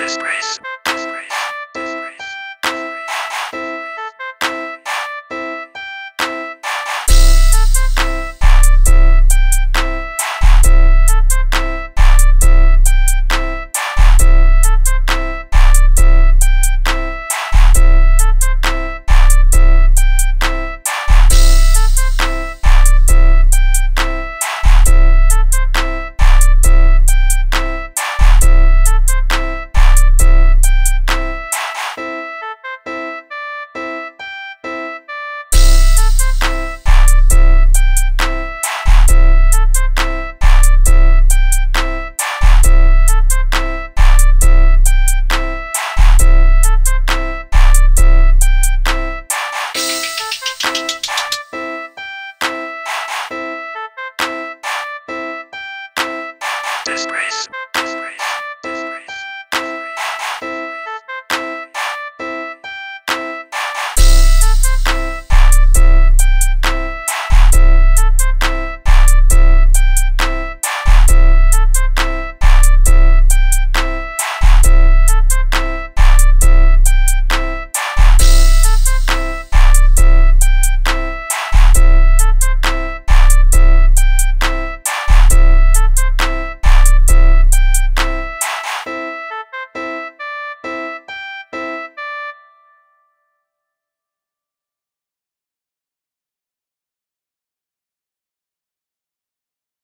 disgrace. Express.